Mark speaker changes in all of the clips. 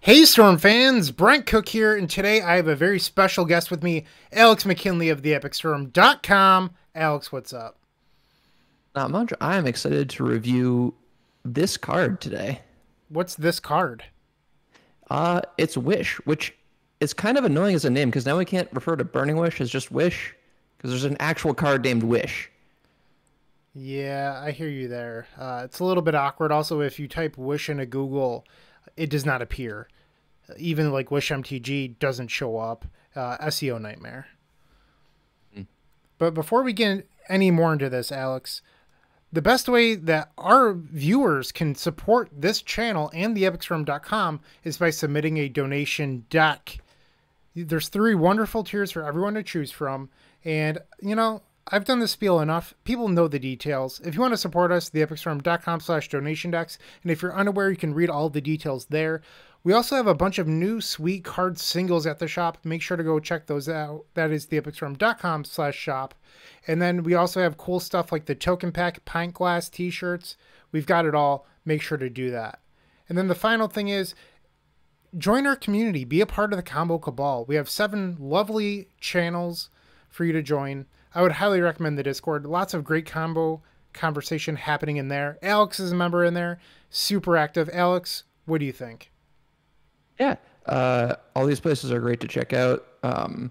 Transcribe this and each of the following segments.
Speaker 1: Hey, Storm fans! Bryant Cook here, and today I have a very special guest with me, Alex McKinley of theepicstorm.com. Alex, what's up?
Speaker 2: Not much. I am excited to review this card today.
Speaker 1: What's this card?
Speaker 2: Uh, it's Wish, which is kind of annoying as a name because now we can't refer to Burning Wish as just Wish because there's an actual card named Wish.
Speaker 1: Yeah, I hear you there. Uh, it's a little bit awkward. Also, if you type Wish into Google, it does not appear. Even like Wish MTG doesn't show up. Uh, SEO nightmare. Mm. But before we get any more into this, Alex, the best way that our viewers can support this channel and theepicstorm.com is by submitting a donation deck. There's three wonderful tiers for everyone to choose from. And, you know, I've done this spiel enough. People know the details. If you want to support us, theepicstorm.com slash donation decks. And if you're unaware, you can read all the details there. We also have a bunch of new sweet card singles at the shop. Make sure to go check those out. That is theepicstorm.com slash shop. And then we also have cool stuff like the token pack, pint glass t-shirts. We've got it all. Make sure to do that. And then the final thing is join our community. Be a part of the Combo Cabal. We have seven lovely channels for you to join. I would highly recommend the Discord. Lots of great combo conversation happening in there. Alex is a member in there, super active. Alex, what do you think?
Speaker 2: Yeah, uh, all these places are great to check out. Um,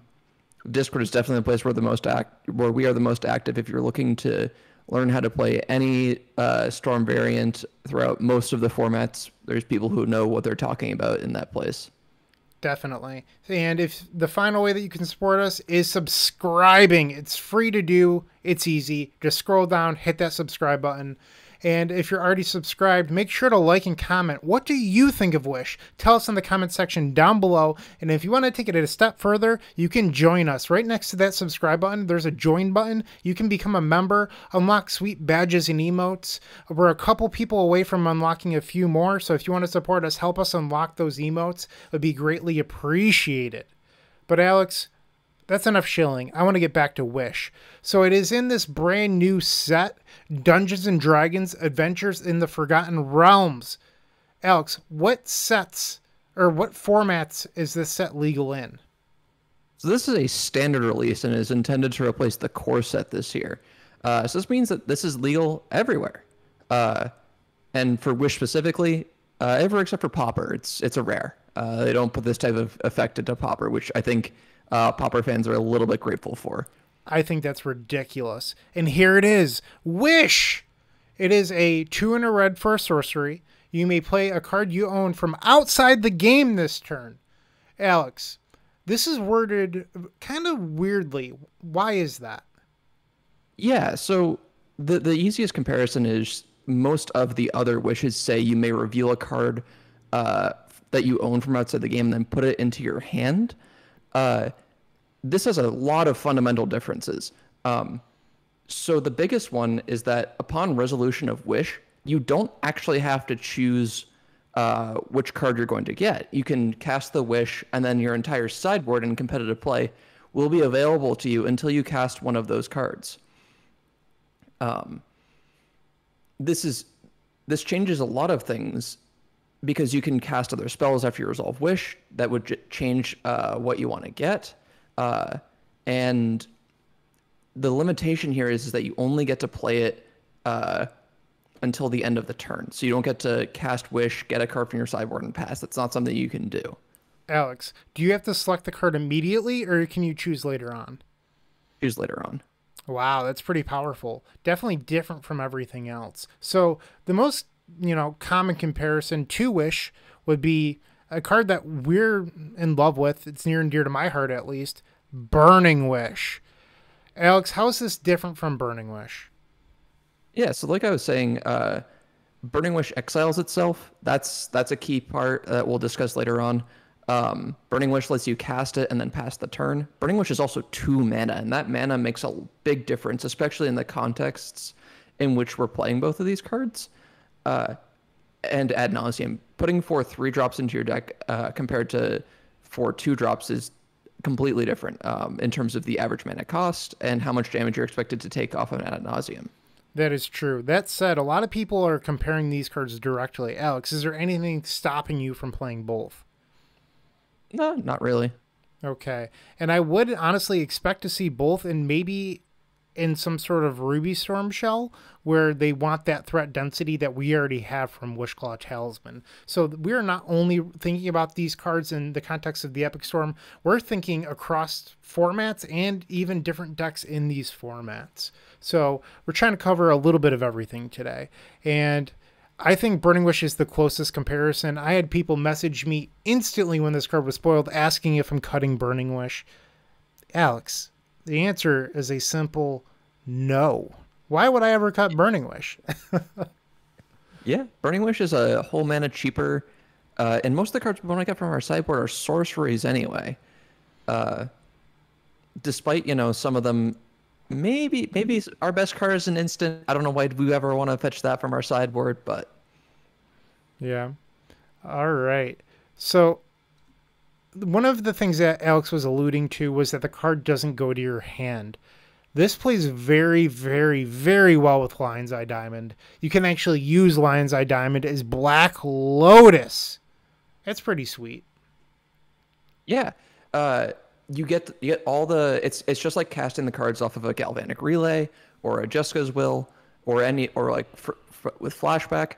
Speaker 2: Discord is definitely the place where the most act where we are the most active. If you're looking to learn how to play any uh, Storm variant throughout most of the formats, there's people who know what they're talking about in that place.
Speaker 1: Definitely. And if the final way that you can support us is subscribing, it's free to do. It's easy. Just scroll down, hit that subscribe button. And if you're already subscribed, make sure to like and comment. What do you think of Wish? Tell us in the comment section down below. And if you want to take it a step further, you can join us. Right next to that subscribe button, there's a join button. You can become a member, unlock sweet badges and emotes. We're a couple people away from unlocking a few more. So if you want to support us, help us unlock those emotes. It would be greatly appreciated. But Alex, that's enough shilling. I want to get back to Wish. So it is in this brand new set, Dungeons and Dragons Adventures in the Forgotten Realms. Alex, what sets or what formats is this set legal in?
Speaker 2: So this is a standard release and is intended to replace the core set this year. Uh, so this means that this is legal everywhere. Uh, and for Wish specifically, uh, ever except for Pauper, it's it's a rare. Uh, they don't put this type of effect into Pauper, which I think uh, Pauper fans are a little bit grateful for.
Speaker 1: I think that's ridiculous. And here it is Wish! It is a two in a red for a sorcery. You may play a card you own from outside the game this turn. Alex, this is worded kind of weirdly. Why is that?
Speaker 2: Yeah, so the the easiest comparison is most of the other wishes say you may reveal a card uh, that you own from outside the game and then put it into your hand. Uh, this has a lot of fundamental differences. Um, so the biggest one is that upon resolution of wish, you don't actually have to choose uh, which card you're going to get. You can cast the wish, and then your entire sideboard in competitive play will be available to you until you cast one of those cards. Um, this is this changes a lot of things because you can cast other spells after you resolve wish that would j- change uh, what you want to get. Uh, and the limitation here is, is that you only get to play it uh, until the end of the turn. So you don't get to cast wish get a card from your sideboard and pass. That's not something you can do.
Speaker 1: Alex do you have to select the card immediately or can you choose later on?
Speaker 2: Choose later on.
Speaker 1: Wow that's pretty powerful. Definitely different from everything else. So the most you know, common comparison to Wish would be a card that we're in love with. It's near and dear to my heart, at least. Burning Wish. Alex, how is this different from Burning Wish?
Speaker 2: Yeah, so like I was saying, uh, Burning Wish exiles itself. That's that's a key part that we'll discuss later on. Um, Burning Wish lets you cast it and then pass the turn. Burning Wish is also two mana, and that mana makes a big difference, especially in the contexts in which we're playing both of these cards uh, and ad nauseam. Putting four three drops into your deck uh, compared to four two drops is completely different um, in terms of the average mana cost and how much damage you're expected to take off of an ad nauseam.
Speaker 1: That is true. That said, a lot of people are comparing these cards directly. Alex, is there anything stopping you from playing both?
Speaker 2: No, not really.
Speaker 1: Okay. And I would honestly expect to see both and maybe in some sort of Ruby Storm shell where they want that threat density that we already have from Wishclaw Talisman. So we're not only thinking about these cards in the context of the Epic Storm, we're thinking across formats and even different decks in these formats. So we're trying to cover a little bit of everything today. And I think Burning Wish is the closest comparison. I had people message me instantly when this card was spoiled asking if I'm cutting Burning Wish. Alex, the answer is a simple no. Why would I ever cut Burning Wish?
Speaker 2: yeah, Burning Wish is a whole mana cheaper, uh, and most of the cards when I to get from our sideboard are sorceries anyway. Uh, despite you know some of them, maybe maybe our best card is an instant. I don't know why we ever want to fetch that from our sideboard, but
Speaker 1: yeah. All right. So one of the things that Alex was alluding to was that the card doesn't go to your hand. This plays very, very, very well with Lion's Eye Diamond. You can actually use Lion's Eye Diamond as Black Lotus. That's pretty sweet.
Speaker 2: Yeah. Uh, you get you get all the it's it's just like casting the cards off of a Galvanic Relay or a Jessica's Will or any or like for, for, with Flashback.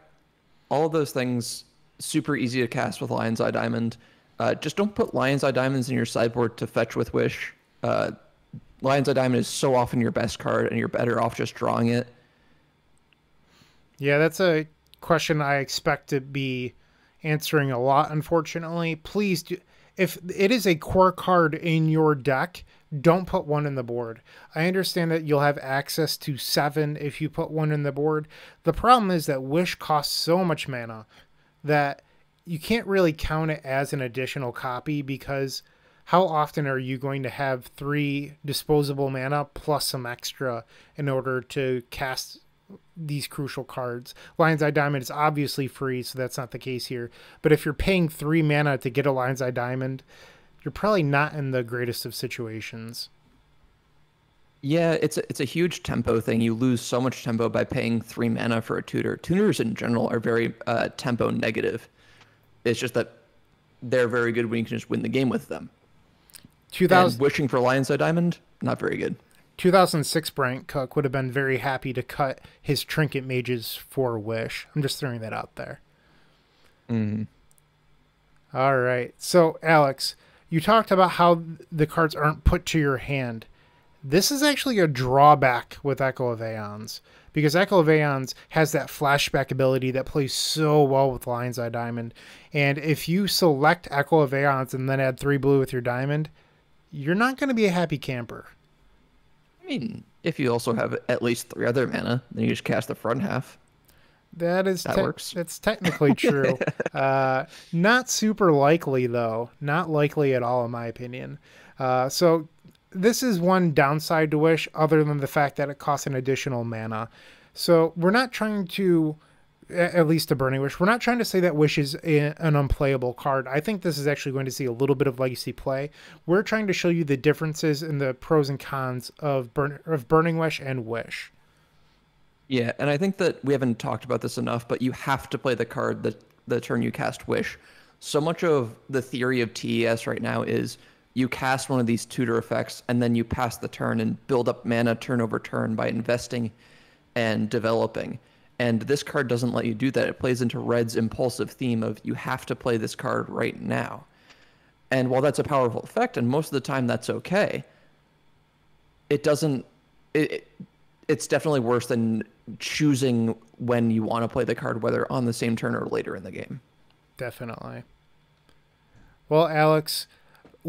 Speaker 2: All of those things super easy to cast with Lion's Eye Diamond. Uh, just don't put Lion's Eye Diamonds in your sideboard to fetch with Wish. Uh, Lion's Eye Diamond is so often your best card, and you're better off just drawing it.
Speaker 1: Yeah, that's a question I expect to be answering a lot. Unfortunately, please do. If it is a core card in your deck, don't put one in the board. I understand that you'll have access to seven if you put one in the board. The problem is that Wish costs so much mana that you can't really count it as an additional copy because how often are you going to have three disposable mana plus some extra in order to cast these crucial cards? Lion's Eye Diamond is obviously free, so that's not the case here. But if you're paying three mana to get a Lion's Eye Diamond, you're probably not in the greatest of situations.
Speaker 2: Yeah, it's a, it's a huge tempo thing. You lose so much tempo by paying three mana for a tutor. Tutors in general are very uh, tempo negative. It's just that they're very good when you can just win the game with them. 2000 and wishing for Lion's Eye Diamond, not very good.
Speaker 1: 2006 Bryant Cook would have been very happy to cut his trinket mages for Wish. I'm just throwing that out there.
Speaker 2: Mm.
Speaker 1: All right. So, Alex, you talked about how the cards aren't put to your hand. This is actually a drawback with Echo of Eons because Echo of Eons has that flashback ability that plays so well with Lion's Eye Diamond. And if you select Echo of Eons and then add three blue with your diamond, you're not going to be a happy camper.
Speaker 2: I mean, if you also have at least three other mana, then you just cast the front half.
Speaker 1: That is that works. That's technically true. uh, not super likely though. Not likely at all, in my opinion. Uh, so this is one downside to Wish, other than the fact that it costs an additional mana. So we're not trying to at least a burning wish. We're not trying to say that wish is a, an unplayable card. I think this is actually going to see a little bit of legacy play. We're trying to show you the differences in the pros and cons of burn of burning wish and wish.
Speaker 2: Yeah, and I think that we haven't talked about this enough, but you have to play the card that the turn you cast wish. So much of the theory of TES right now is you cast one of these tutor effects and then you pass the turn and build up mana turn over turn by investing and developing. And this card doesn't let you do that. It plays into Red's impulsive theme of you have to play this card right now. And while that's a powerful effect, and most of the time that's okay, it doesn't. It, it's definitely worse than choosing when you want to play the card, whether on the same turn or later in the game.
Speaker 1: Definitely. Well, Alex,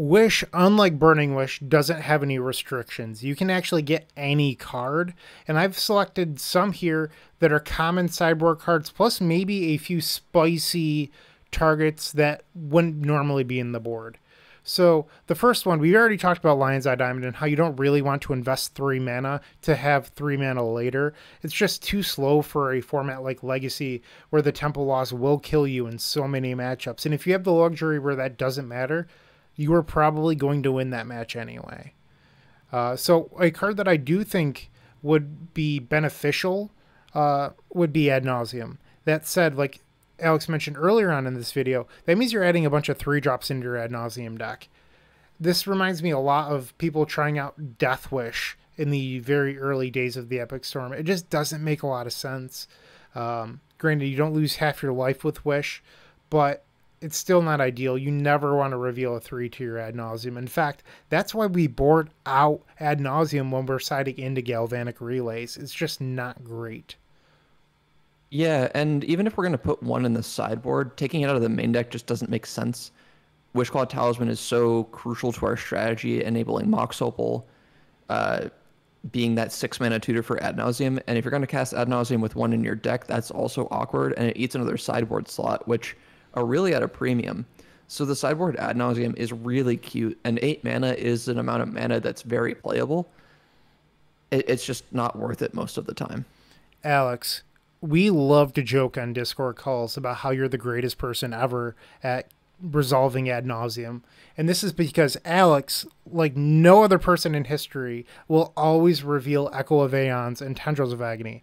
Speaker 1: Wish, unlike Burning Wish, doesn't have any restrictions. You can actually get any card, and I've selected some here that are common sideboard cards, plus maybe a few spicy targets that wouldn't normally be in the board. So the first one, we already talked about Lion's Eye Diamond and how you don't really want to invest three mana to have three mana later. It's just too slow for a format like Legacy where the Tempo Loss will kill you in so many matchups. And if you have the luxury where that doesn't matter, you are probably going to win that match anyway. Uh, so a card that I do think would be beneficial uh, would be ad nauseam. That said, like Alex mentioned earlier on in this video, that means you're adding a bunch of three drops into your ad nauseam deck. This reminds me a lot of people trying out Death Wish in the very early days of the Epic Storm. It just doesn't make a lot of sense. Um, granted, you don't lose half your life with Wish, but it's still not ideal. You never want to reveal a three to your ad nauseam. In fact, that's why we board out ad nauseam when we're siding into galvanic relays. It's just not great.
Speaker 2: Yeah, and even if we're going to put one in the sideboard, taking it out of the main deck just doesn't make sense. Wishclaw Talisman is so crucial to our strategy, enabling Mox Opal, uh, being that six mana tutor for Ad Nauseam. And if you're going to cast Ad Nauseam with one in your deck, that's also awkward, and it eats another sideboard slot, which are really at a premium. So the sideboard Ad Nauseam is really cute, and eight mana is an amount of mana that's very playable. It, it's just not worth it most of the time.
Speaker 1: Alex, we love to joke on Discord calls about how you're the greatest person ever at resolving ad nauseam. And this is because Alex, like no other person in history, will always reveal Echo of Eons and Tendrils of Agony.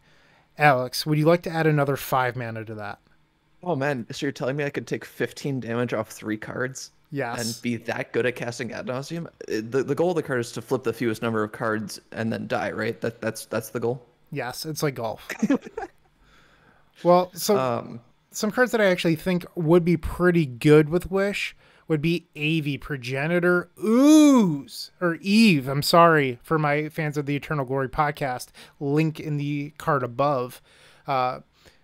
Speaker 1: Alex, would you like to add another five mana to that?
Speaker 2: Oh man, so you're telling me I could take 15 damage off three cards?
Speaker 1: Yes.
Speaker 2: And be that good at casting ad nauseam? The, the goal of the card is to flip the fewest number of cards and then die, right? That that's that's the goal.
Speaker 1: Yes, it's like golf. well, so um, some cards that I actually think would be pretty good with Wish would be Aeve Progenitor Ooze or Aeve. I'm sorry for my fans of the Eternal Glory podcast. Link in the card above. Uh,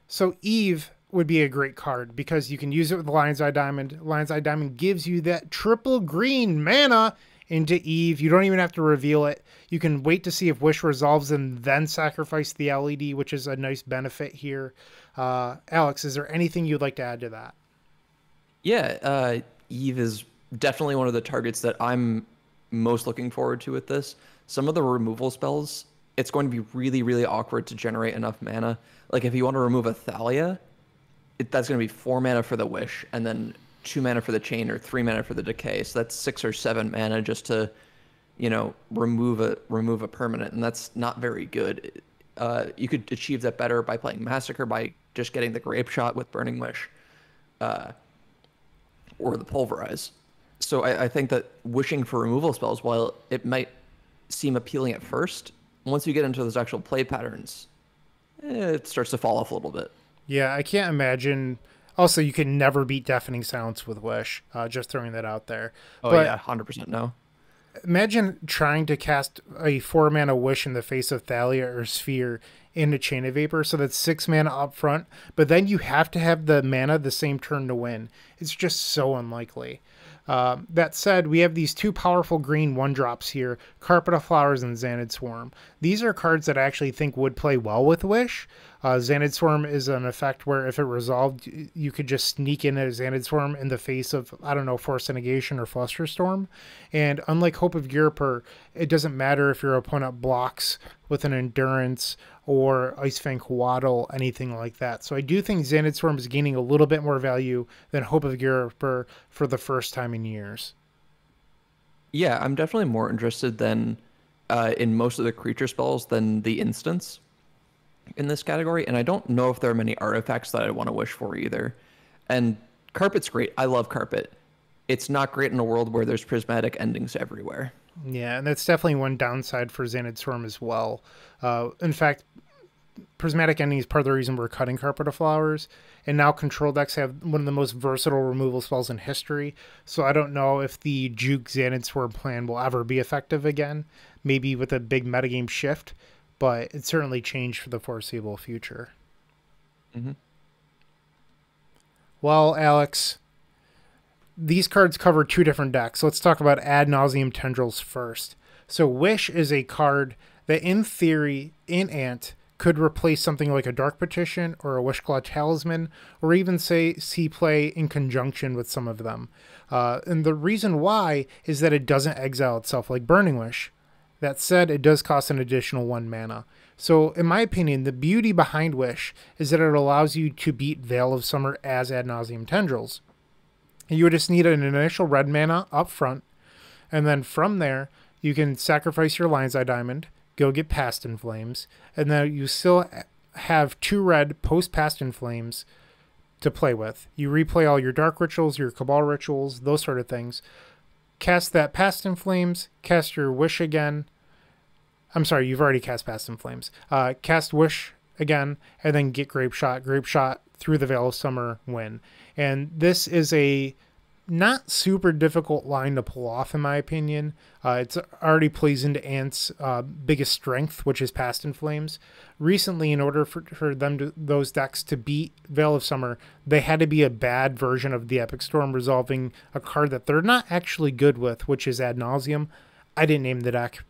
Speaker 1: so Aeve would be a great card because you can use it with Lion's Eye Diamond. Lion's Eye Diamond gives you that triple green mana into Aeve. You don't even have to reveal it. You can wait to see if Wish resolves and then sacrifice the LED, which is a nice benefit here. Uh, Alex, is there anything you'd like to add to that?
Speaker 2: Yeah, uh, Aeve is definitely one of the targets that I'm most looking forward to with this. Some of the removal spells, it's going to be really, really awkward to generate enough mana. Like if you want to remove a Thalia, it, that's going to be four mana for the Wish, and then two mana for the Chain or three mana for the Decay. So that's six or seven mana just to, you know, remove a remove a permanent, and that's not very good. Uh, you could achieve that better by playing Massacre by just getting the grape shot with Burning Wish, uh, or the Pulverize. So I, I, think that wishing for removal spells, while it might seem appealing at first, once you get into those actual play patterns, eh, it starts to fall off a little bit.
Speaker 1: Yeah, I can't imagine. Also, you can never beat Deafening Silence with Wish. Uh, just throwing that out there.
Speaker 2: Oh but yeah, hundred percent no.
Speaker 1: Imagine trying to cast a four mana Wish in the face of Thalia or Sphere in a chain of vapor, so that's six mana up front, but then you have to have the mana the same turn to win. It's just so unlikely. Uh, that said, we have these two powerful green one drops here Carpet of Flowers and Xantid Swarm. These are cards that I actually think would play well with Wish. Uh, Swarm is an effect where if it resolved, you could just sneak in a Xantid Swarm in the face of, I don't know, Force Negation or Flusterstorm. And unlike Hope of Ghirapur, it doesn't matter if your opponent blocks with an Endurance or Icefang Coatl, anything like that. So I do think Xantid Swarm is gaining a little bit more value than Hope of Ghirapur for the first time in years.
Speaker 2: Yeah, I'm definitely more interested than uh, in most of the creature spells than the instance in this category. And I don't know if there are many artifacts that I want to wish for either. And Carpet's great. I love Carpet. It's not great in a world where there's prismatic endings everywhere.
Speaker 1: Yeah, and that's definitely one downside for Xantid Swarm as well. Uh, in fact, prismatic ending is part of the reason we're cutting Carpet of Flowers. And now control decks have one of the most versatile removal spells in history. So I don't know if the Juke Xantid Swarm plan will ever be effective again. Maybe with a big metagame shift, but it certainly changed for the foreseeable future. Mm-hmm. Well, Alex, these cards cover two different decks. Let's talk about Ad Nauseam Tendrils first. So Wish is a card that, in theory, in Ant, could replace something like a Dark Petition or a Wishclaw Talisman, or even say see play in conjunction with some of them. Uh, and the reason why is that it doesn't exile itself like Burning Wish. That said, it does cost an additional one mana. So, in my opinion, the beauty behind Wish is that it allows you to beat Veil of Summer as Ad Nauseam Tendrils. You would just need an initial red mana up front, and then from there, you can sacrifice your Lion's Eye Diamond, go get Past in Flames, and then you still have two red post Past in Flames to play with. You replay all your dark rituals, your cabal rituals, those sort of things. Cast that Past in Flames, cast your wish again. I'm sorry, you've already cast Past in Flames. Uh, cast wish again, and then get grape shot, grape shot through the Veil of Summer win. And this is a not super difficult line to pull off, in my opinion. Uh, it's already plays into Ant's uh, biggest strength, which is Past in Flames. Recently, in order for, for them to those decks to beat Veil of Summer, they had to be a bad version of the Epic Storm, resolving a card that they're not actually good with, which is Ad Nauseam. I didn't name the deck,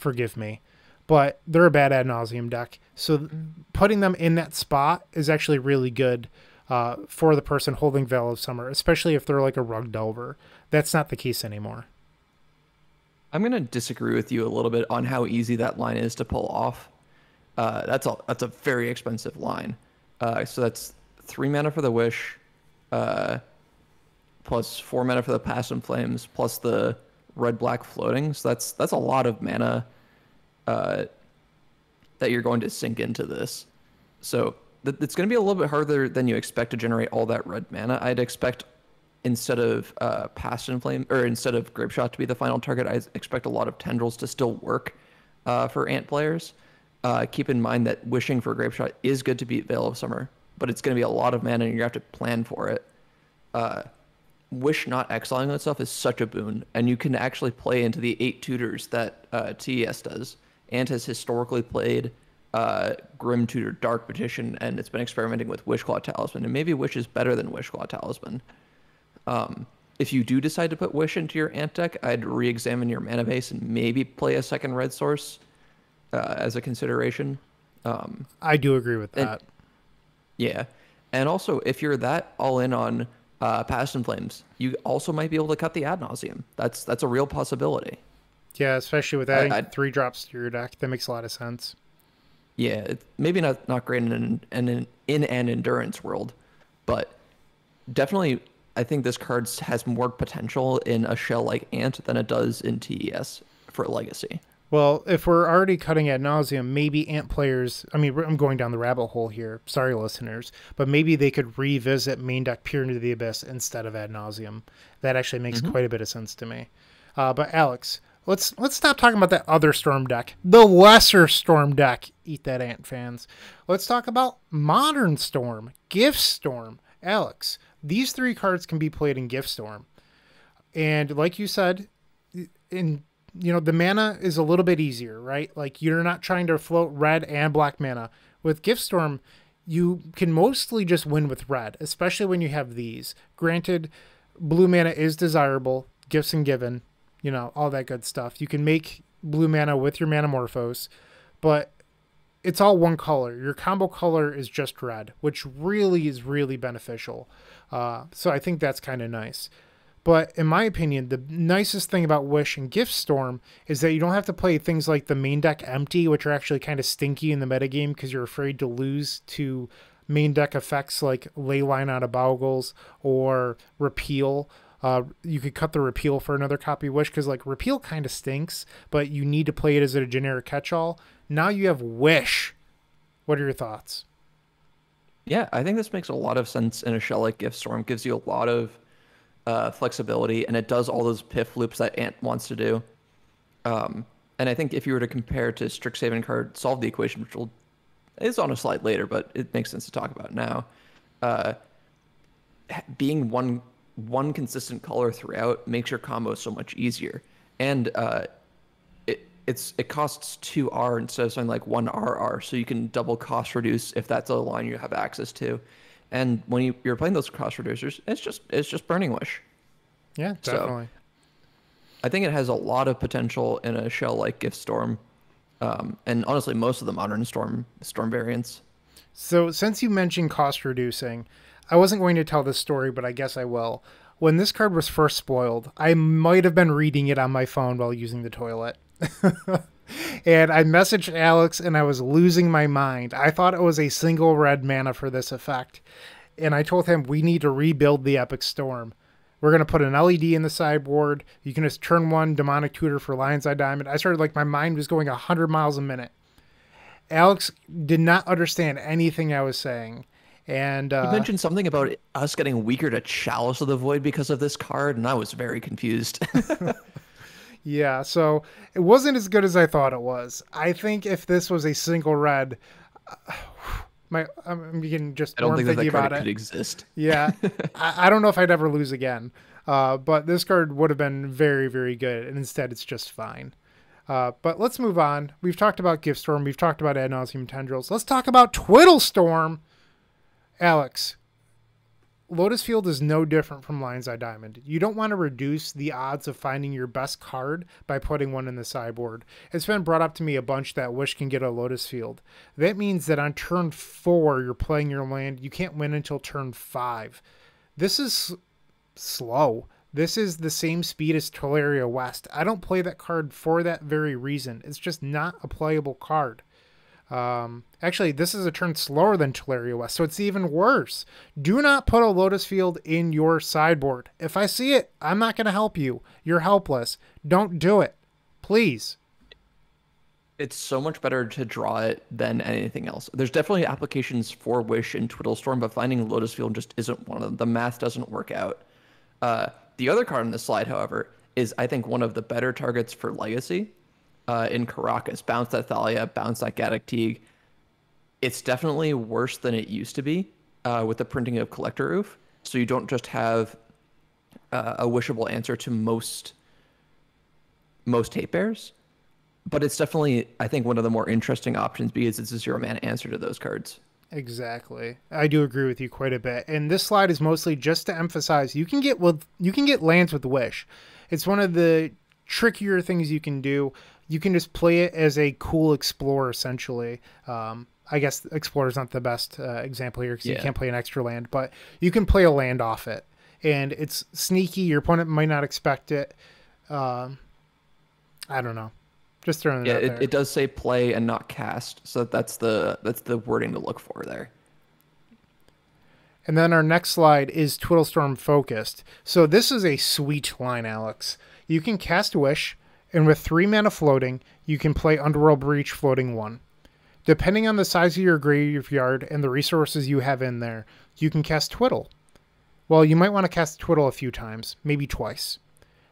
Speaker 1: forgive me, but they're a bad Ad nauseam deck. So putting them in that spot is actually really good uh, for the person holding Veil of Summer, especially if they're like a rug delver. That's not the case anymore.
Speaker 2: I'm gonna disagree with you a little bit on how easy that line is to pull off. Uh, that's a that's a very expensive line. Uh, so that's three mana for the wish, uh, plus four mana for the Past in Flames, plus the red black floating. So that's that's a lot of mana uh, that you're going to sink into this. So that it's going to be a little bit harder than you expect to generate all that red mana. I'd expect instead of uh, Past in Flame or instead of Grape Shot to be the final target, I expect a lot of tendrils to still work uh, for Ant players. Uh, keep in mind that wishing for Grape Shot is good to beat Veil of Summer, but it's going to be a lot of mana and you have to plan for it. Wish not exiling itself is such a boon, and you can actually play into the eight tutors that uh, TES does. Ant has historically played uh, Grim Tutor Dark Petition, and it's been experimenting with Wishclaw Talisman, and maybe Wish is better than Wishclaw Talisman. Um, if you do decide to put Wish into your Ant deck, I'd re-examine your mana base and maybe play a second red source uh, as a consideration. Um,
Speaker 1: I do agree with that.
Speaker 2: And, yeah, and also if you're that all in on uh, Past in Flames, you also might be able to cut the ad nauseam. That's that's a real possibility.
Speaker 1: Yeah, especially with adding I, three drops to your deck, that makes a lot of sense.
Speaker 2: Yeah, it, maybe not not great in an, in, in an endurance world, but definitely I think this card has more potential in a shell like Ant than it does in TES for Legacy.
Speaker 1: Well, if we're already cutting ad nauseam, maybe Ant players. I mean, I'm going down the rabbit hole here. Sorry, listeners, but maybe they could revisit main deck Peer into the Abyss instead of ad nauseam. That actually makes mm-hmm. quite a bit of sense to me. Uh, but Alex, let's let's stop talking about that other storm deck, the lesser storm deck. Eat that ant fans. Let's talk about modern storm, gifts storm. Alex, these three cards can be played in gifts storm, and like you said, in you know the mana is a little bit easier, right? Like you're not trying to float red and black mana with gifts storm. You can mostly just win with red, especially when you have these. Granted, blue mana is desirable, Gifts Ungiven, you know, all that good stuff. You can make blue mana with your Manamorphose, but it's all one color. Your combo color is just red, which really is really beneficial. Uh, so I think that's kind of nice. But in my opinion, the nicest thing about Wish and Gifts Storm is that you don't have to play things like the main deck empty, which are actually kind of stinky in the metagame because you're afraid to lose to main deck effects like Leyline out of Bogles or Repeal. Uh, you could cut the repeal for another copy wish because like repeal kind of stinks, but you need to play it as a generic catch-all. Now you have wish. What are your thoughts?
Speaker 2: Yeah, I think this makes a lot of sense in a shell like Gifts Storm. Gives you a lot of uh, flexibility, and it does all those piff loops that Ant wants to do. Um, and I think if you were to compare to Strixhaven card, solve the equation, which will is on a slide later, but it makes sense to talk about now. Uh, being one one consistent color throughout makes your combo so much easier. And uh, it it's it costs two R instead of something like one RR, so you can double cost reduce if that's a line you have access to. And when you, you're playing those cost reducers, it's just it's just Burning Wish.
Speaker 1: Yeah, definitely. So,
Speaker 2: I think it has a lot of potential in a shell like Gifts Storm, um, and honestly, most of the modern Storm Storm variants.
Speaker 1: So, since you mentioned cost reducing, I wasn't going to tell this story, but I guess I will. When this card was first spoiled, I might have been reading it on my phone while using the toilet. and I messaged Alex and I was losing my mind. I thought it was a single red mana for this effect. And I told him we need to rebuild the Epic Storm. We're going to put an LED in the sideboard. You can just turn one Demonic Tutor for Lion's Eye Diamond. I started like my mind was going 100 miles a minute. Alex did not understand anything I was saying And uh,
Speaker 2: You mentioned something about us getting weaker to Chalice of the Void because of this card, and I was very confused.
Speaker 1: yeah, so it wasn't as good as I thought it was. I think if this was a single red, uh, my I'm getting just
Speaker 2: I don't think that
Speaker 1: thinking
Speaker 2: that card
Speaker 1: about
Speaker 2: could
Speaker 1: it.
Speaker 2: exist.
Speaker 1: Yeah, I, I don't know if I'd ever lose again. Uh, but this card would have been very, very good, and instead it's just fine. Uh, but let's move on. We've talked about Gifts Storm. We've talked about Ad nauseam Tendrils. Let's talk about Twiddle Storm. Alex, Lotus Field is no different from Lion's Eye Diamond. You don't want to reduce the odds of finding your best card by putting one in the sideboard. It's been brought up to me a bunch that Wish can get a Lotus Field. That means that on turn four, you're playing your land. You can't win until turn five. This is slow. This is the same speed as Tolaria West. I don't play that card for that very reason. It's just not a playable card. Um, actually, this is a turn slower than Tolaria West, so it's even worse. Do not put a Lotus Field in your sideboard. If I see it, I'm not going to help you. You're helpless. Don't do it. Please.
Speaker 2: It's so much better to draw it than anything else. There's definitely applications for Wish and Twiddlestorm, but finding a Lotus Field just isn't one of them. The math doesn't work out. Uh, the other card on this slide, however, is I think one of the better targets for Legacy uh, in Karakas. Bounce that Thalia, bounce that Gaddock Teeg. It's definitely worse than it used to be uh, with the printing of Collector Ouphe. So you don't just have uh, a wishable answer to most most tape bears, but it's definitely I think one of the more interesting options because it's a zero mana answer to those cards.
Speaker 1: Exactly. I do agree with you quite a bit. And this slide is mostly just to emphasize you can get with you can get lands with Wish. It's one of the trickier things you can do. You can just play it as a cool explorer essentially. Um, I guess Explorer's not the best uh, example here because you can't play an extra land, but you can play a land off it, and it's sneaky. Your opponent might not expect it. Um, I don't know. Just throwing it
Speaker 2: Yeah,
Speaker 1: out
Speaker 2: it,
Speaker 1: there.
Speaker 2: it does say play and not cast, so that's the that's the wording to look for there.
Speaker 1: And then our next slide is Twiddlestorm focused. So this is a sweet line, Alex. You can cast Wish, and with three mana floating, you can play Underworld Breach floating one. Depending on the size of your graveyard and the resources you have in there, you can cast Twiddle. Well, you might want to cast Twiddle a few times, maybe twice.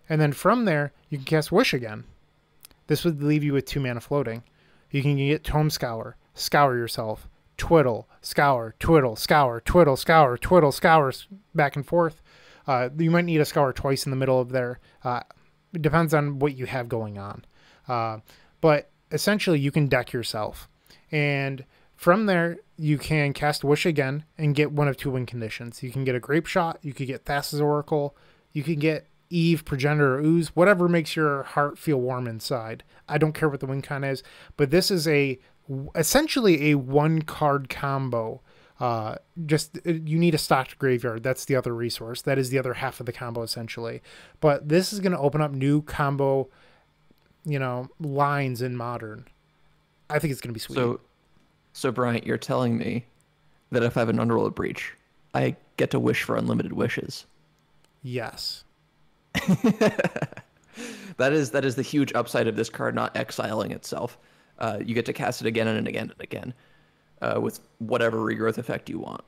Speaker 1: And then from there, you can cast Wish again. This would leave you with two mana floating. You can get Tome Scour, Scour yourself, Twiddle, Scour, Twiddle, Scour, Twiddle, Scour, Twiddle, Scour, back and forth. Uh, you might need a Scour twice in the middle of there. Uh, it depends on what you have going on. Uh, but essentially, you can deck yourself. And from there, you can cast Wish again and get one of two win conditions. You can get a Grape Shot, you could get Thassa's Oracle, you can get Aeve, Progenitor, or Ooze, whatever makes your heart feel warm inside. I don't care what the win con is, but this is a essentially a one card combo. Uh, just uh, you need a stocked graveyard. That's the other resource. That is the other half of the combo essentially. But this is going to open up new combo, you know, lines in modern. I think it's going to be sweet.
Speaker 2: So, so Bryant, you're telling me that if I have an Underworld Breach, I get to wish for unlimited wishes.
Speaker 1: yes.
Speaker 2: That is that is the huge upside of this card not exiling itself. Uh, you get to cast it again and again and again, uh, with whatever regrowth effect you want.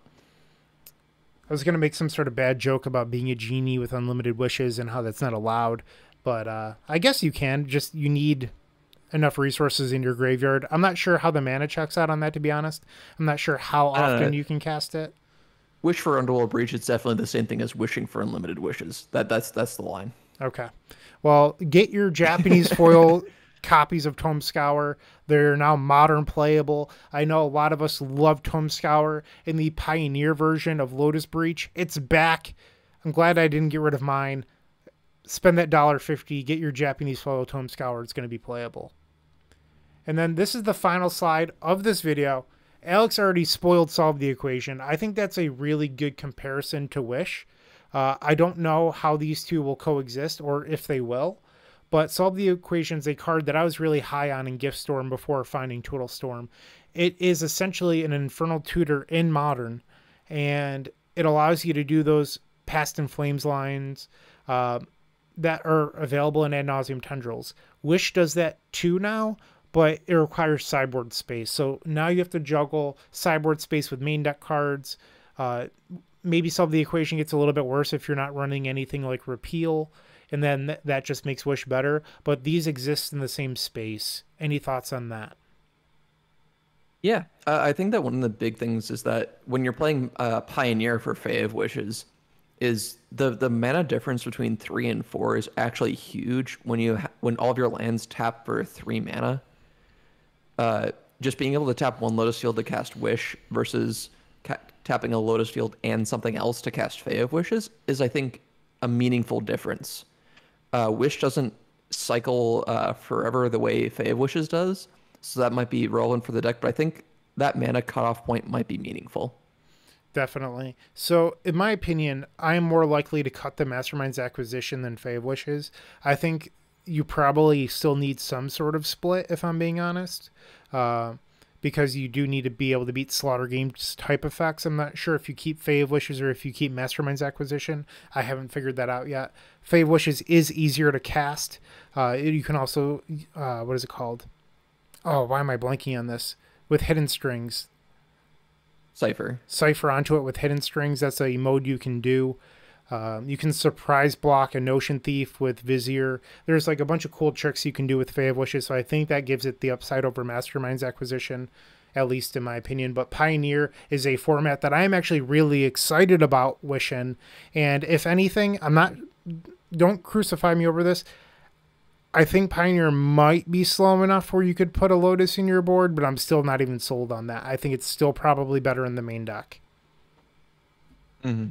Speaker 1: I was going to make some sort of bad joke about being a genie with unlimited wishes and how that's not allowed, but uh, I guess you can. Just you need enough resources in your graveyard. I'm not sure how the mana checks out on that, to be honest. I'm not sure how
Speaker 2: know.
Speaker 1: often you can cast it.
Speaker 2: Wish for Underworld Breach is definitely the same thing as wishing for unlimited wishes. That that's that's the line.
Speaker 1: Okay. Well, get your Japanese foil copies of Tome Scour. They're now modern playable. I know a lot of us love Tome Scour in the Pioneer version of Lotus Breach. It's back. I'm glad I didn't get rid of mine. Spend that dollar fifty. Get your Japanese foil Tome Scour. It's going to be playable. And then this is the final slide of this video. Alex already spoiled solve the equation. I think that's a really good comparison to Wish. Uh, I don't know how these two will coexist or if they will, but Solve the Equation is a card that I was really high on in Gifts Storm before finding Twiddle Storm. It is essentially an Infernal Tutor in Modern, and it allows you to do those Past in Flames lines uh, that are available in Ad nauseam Tendrils. Wish does that too now, but it requires sideboard space. So now you have to juggle sideboard space with main deck cards. Uh, maybe solve the equation gets a little bit worse if you're not running anything like repeal, and then th- that just makes Wish better. But these exist in the same space. Any thoughts on that?
Speaker 2: Yeah, uh, I think that one of the big things is that when you're playing uh, Pioneer for Fae of Wishes, is the the mana difference between three and four is actually huge when you ha- when all of your lands tap for three mana. Uh, just being able to tap one Lotus Field to cast Wish versus ca- tapping a Lotus Field and something else to cast Fae of Wishes is, I think, a meaningful difference. Uh, Wish doesn't cycle uh, forever the way Fae Wishes does, so that might be relevant for the deck. But I think that mana cutoff point might be meaningful.
Speaker 1: Definitely. So, in my opinion, I am more likely to cut the Mastermind's acquisition than Fae Wishes. I think you probably still need some sort of split, if I'm being honest, uh, because you do need to be able to beat Slaughter Games type effects. I'm not sure if you keep Fae of Wishes or if you keep Mastermind's acquisition. I haven't figured that out yet. Fae of Wishes is easier to cast. Uh, you can also, uh, what is it called? Oh, why am I blanking on this? With hidden strings,
Speaker 2: Cipher.
Speaker 1: cipher onto it with hidden strings. That's a mode you can do. Um, you can surprise block a Notion Thief with Vizier. There's like a bunch of cool tricks you can do with of Wishes, so I think that gives it the upside over Mastermind's acquisition, at least in my opinion. But Pioneer is a format that I am actually really excited about wishing. And if anything, I'm not, don't crucify me over this. I think Pioneer might be slow enough where you could put a Lotus in your board, but I'm still not even sold on that. I think it's still probably better in the main deck.
Speaker 2: Mm-hmm.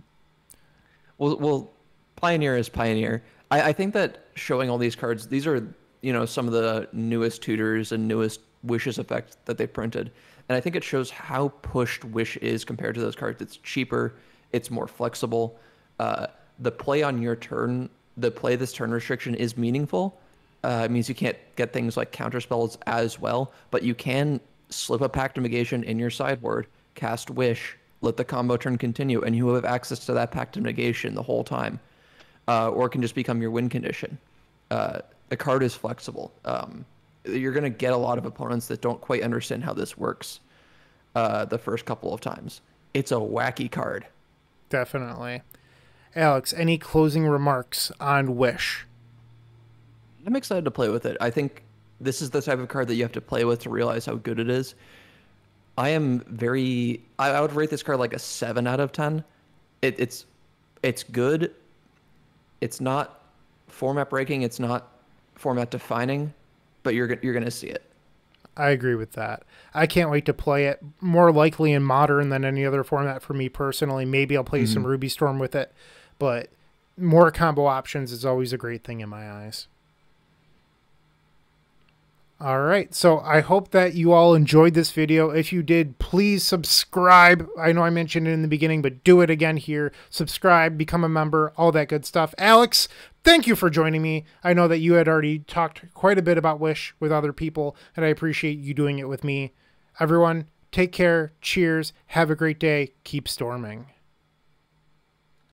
Speaker 2: Well, well, Pioneer is Pioneer. I, I think that showing all these cards, these are you know some of the newest tutors and newest wishes effect that they printed, and I think it shows how pushed Wish is compared to those cards. It's cheaper, it's more flexible. Uh, the play on your turn, the play this turn restriction is meaningful. Uh, it means you can't get things like counter spells as well, but you can slip a Pact of Negation in your sideboard, cast Wish, let the combo turn continue, and you will have access to that Pact of Negation the whole time. Uh, or it can just become your win condition. Uh, the card is flexible. Um, you're going to get a lot of opponents that don't quite understand how this works uh, the first couple of times. It's a wacky card.
Speaker 1: Definitely. Alex, any closing remarks on Wish?
Speaker 2: I'm excited to play with it. I think this is the type of card that you have to play with to realize how good it is. I am very. I, I would rate this card like a seven out of ten. It, it's it's good. It's not format breaking. It's not format defining, but you're you're gonna see it.
Speaker 1: I agree with that. I can't wait to play it. More likely in modern than any other format for me personally. Maybe I'll play mm-hmm. some Ruby Storm with it, but more combo options is always a great thing in my eyes. All right. So I hope that you all enjoyed this video. If you did, please subscribe. I know I mentioned it in the beginning, but do it again here. Subscribe, become a member, all that good stuff. Alex, thank you for joining me. I know that you had already talked quite a bit about Wish with other people, and I appreciate you doing it with me. Everyone, take care. Cheers. Have a great day. Keep storming.